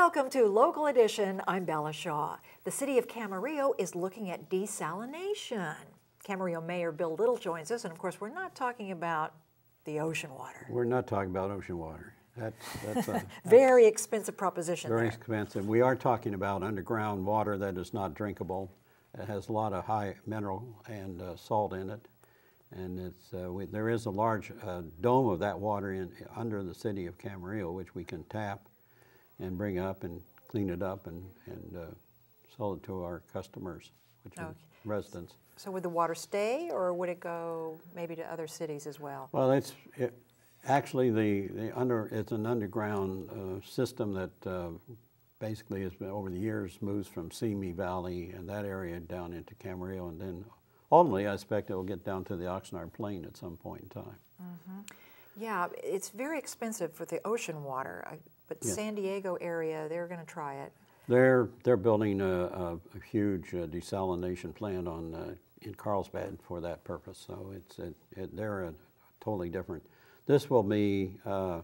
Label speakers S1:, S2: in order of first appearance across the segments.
S1: Welcome to Local Edition. I'm Bella Shaw. The city of Camarillo is looking at desalination. Camarillo Mayor Bill Little joins us, and of course, we're not talking about the ocean water.
S2: We're not talking about ocean water. That's, that's a
S1: very expensive proposition.
S2: Very
S1: there.
S2: expensive. We are talking about underground water that is not drinkable. It has a lot of high mineral and uh, salt in it. And it's, uh, we, there is a large uh, dome of that water in, under the city of Camarillo, which we can tap and bring up and clean it up and, and uh, sell it to our customers, which okay. are residents.
S1: So would the water stay or would it go maybe to other cities as well?
S2: Well, it's it, actually the, the under, it's an underground uh, system that uh, basically has been over the years moves from Simi Valley and that area down into Camarillo and then ultimately I expect it will get down to the Oxnard Plain at some point in time. Mm -hmm.
S1: Yeah, it's very expensive for the ocean water. But yeah. San Diego area, they're going to try it.
S2: They're they're building a, a, huge uh, desalination plant on uh, in Carlsbad for that purpose. So it's it, it, they're a totally different. This will be uh,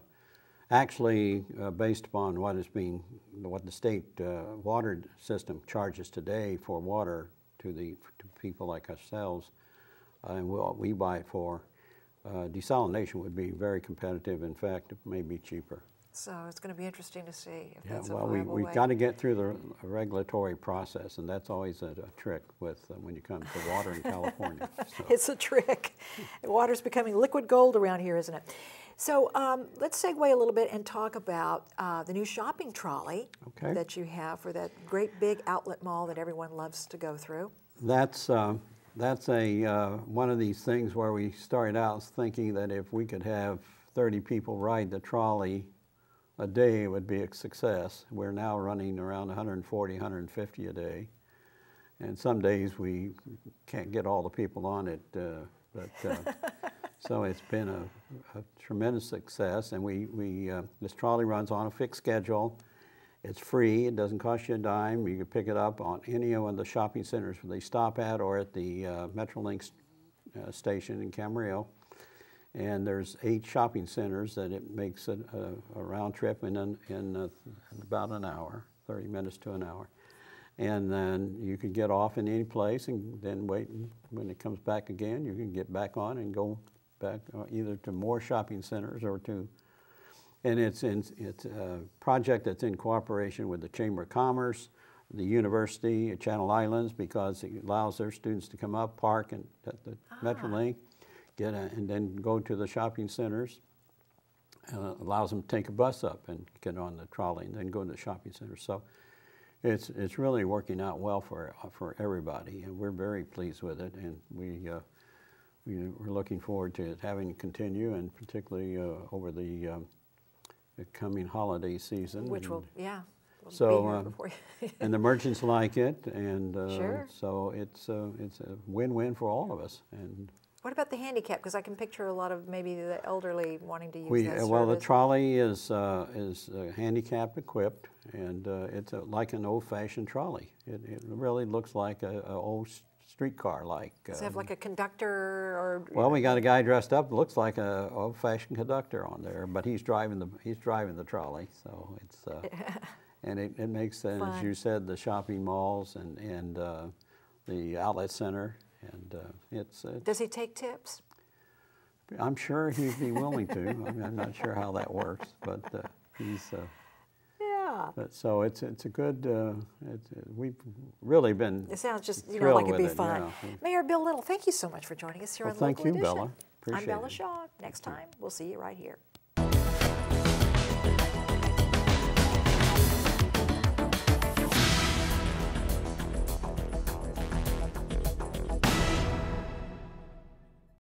S2: actually uh, based upon what is being what the state uh, water system charges today for water to the to people like ourselves, and what we buy it for. Uh, desalination would be very competitive. In fact, it may be cheaper.
S1: So it's going to be interesting to see if
S2: yeah,
S1: that's
S2: well,
S1: a
S2: we, we've got to get through the regulatory process, and that's always a, a trick with uh, when you come to water in California.
S1: So. it's a trick. Water's becoming liquid gold around here, isn't it? So um, let's segue a little bit and talk about uh, the new shopping trolley okay. that you have for that great big outlet mall that everyone loves to go through.
S2: That's uh, that's a uh, one of these things where we started out thinking that if we could have 30 people ride the trolley a day it would be a success. We're now running around 140, 150 a day. And some days we can't get all the people on it, uh, but uh, so it's been a, a, tremendous success. And we, we uh, this trolley runs on a fixed schedule. It's free. It doesn't cost you a dime. You can pick it up on any of the shopping centers where they stop at, or at the uh, Metrolink uh, station in Camarillo. And there's eight shopping centers that it makes a, a, a round trip in, an, in, a, in, about an hour, 30 minutes to an hour. And then you can get off in any place and then wait. And when it comes back again, you can get back on and go back uh, either to more shopping centers or to, and it's, in, it's a project that's in cooperation with the Chamber of Commerce, the University of Channel Islands, because it allows their students to come up, park and at the ah. Metrolink, get a, and then go to the shopping centers. Uh, allows them to take a bus up and get on the trolley and then go to the shopping center. So it's it's really working out well for for everybody, and we're very pleased with it. And we uh, we are looking forward to it having it continue, and particularly uh, over the, um, the, coming holiday season.
S1: Which will yeah. We'll
S2: so uh, and the merchants like it, and
S1: uh, sure.
S2: so it's uh, it's a win-win for all of us, and
S1: what about the handicap? Because I can picture a lot of maybe the elderly wanting to use we, that
S2: Well, the trolley is uh, is uh, handicap equipped, and uh, it's a, like an old-fashioned trolley. It, it, really looks like a, a old streetcar like.
S1: Does it have like a conductor or?
S2: Well, we got a guy dressed up. Looks like a old-fashioned conductor on there, but he's driving the he's driving the trolley, so it's. Uh, and it, it makes, sense, as you said, the shopping malls and and uh, the outlet center and uh, it's,
S1: it's, Does he take tips?
S2: I'm sure he'd be willing to. I'm, I'm not sure how that works, but uh, he's. Uh,
S1: yeah.
S2: But so it's it's a good. Uh, it's, we've really been.
S1: It sounds just you know like it'd be
S2: it,
S1: fun. Yeah. Mayor Bill Little, thank you so much for joining us here
S2: well,
S1: on
S2: thank
S1: Local
S2: you,
S1: Edition.
S2: Bella. Appreciate
S1: I'm Bella. Shaw. Next time, we'll see you right here.